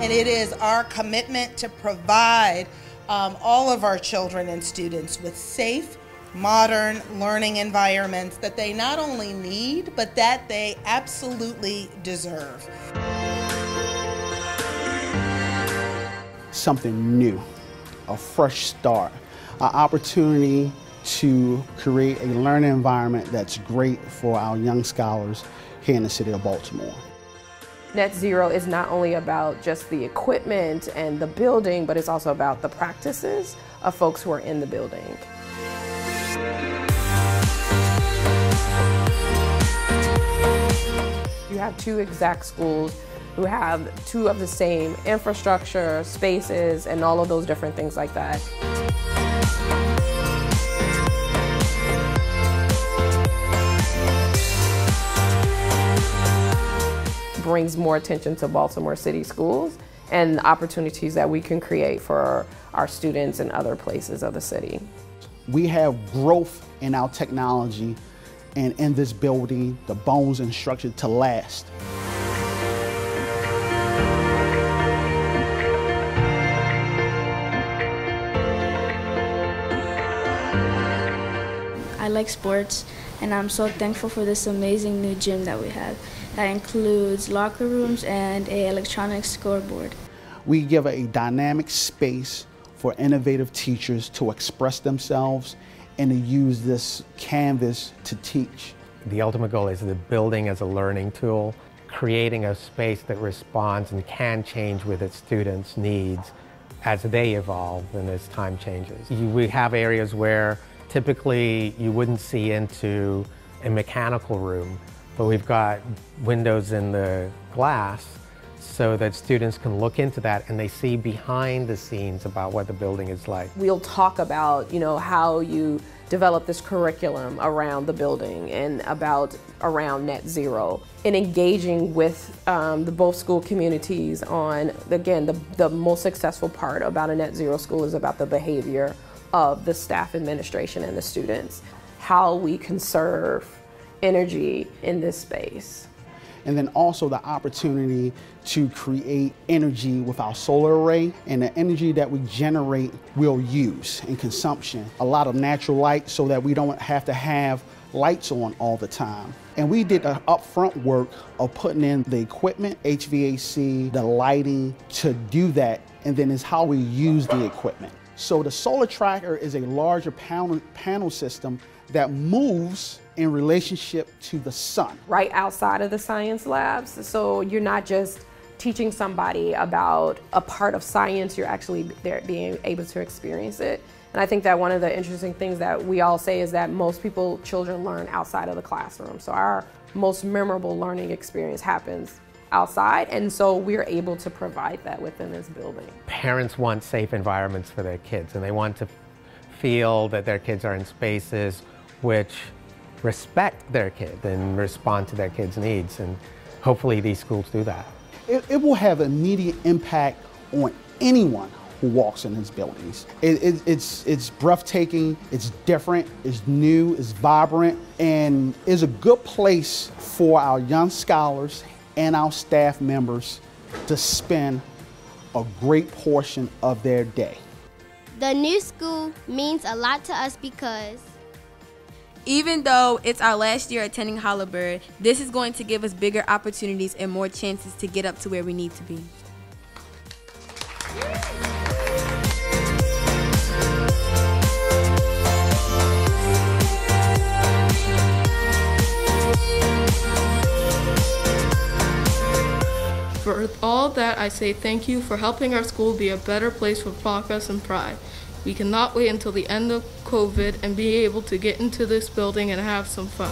And it is our commitment to provide um, all of our children and students with safe, modern learning environments that they not only need, but that they absolutely deserve. Something new, a fresh start, an opportunity to create a learning environment that's great for our young scholars here in the city of Baltimore. Net Zero is not only about just the equipment and the building, but it's also about the practices of folks who are in the building. You have two exact schools who have two of the same infrastructure, spaces, and all of those different things like that. Brings more attention to Baltimore City schools and opportunities that we can create for our students in other places of the city. We have growth in our technology and in this building, the bones and structure to last. I like sports and I'm so thankful for this amazing new gym that we have that includes locker rooms and a electronic scoreboard. We give a dynamic space for innovative teachers to express themselves and to use this canvas to teach. The ultimate goal is the building as a learning tool, creating a space that responds and can change with its students' needs as they evolve and as time changes. We have areas where typically you wouldn't see into a mechanical room but we've got windows in the glass so that students can look into that and they see behind the scenes about what the building is like. We'll talk about, you know, how you develop this curriculum around the building and about around net zero and engaging with um, the both school communities on, again, the, the most successful part about a net zero school is about the behavior of the staff administration and the students, how we conserve energy in this space. And then also the opportunity to create energy with our solar array and the energy that we generate we'll use in consumption. A lot of natural light so that we don't have to have lights on all the time. And we did the upfront work of putting in the equipment, HVAC, the lighting to do that, and then is how we use the equipment. So the solar tracker is a larger panel, panel system that moves in relationship to the sun. Right outside of the science labs. So you're not just teaching somebody about a part of science, you're actually there being able to experience it. And I think that one of the interesting things that we all say is that most people, children learn outside of the classroom. So our most memorable learning experience happens outside and so we're able to provide that within this building. Parents want safe environments for their kids and they want to feel that their kids are in spaces which respect their kids and respond to their kids' needs. And hopefully these schools do that. It, it will have immediate impact on anyone who walks in these buildings. It, it, it's, it's breathtaking, it's different, it's new, it's vibrant, and is a good place for our young scholars and our staff members to spend a great portion of their day. The new school means a lot to us because even though it's our last year attending Holabird, this is going to give us bigger opportunities and more chances to get up to where we need to be. For all that, I say thank you for helping our school be a better place for progress and pride. We cannot wait until the end of COVID and be able to get into this building and have some fun.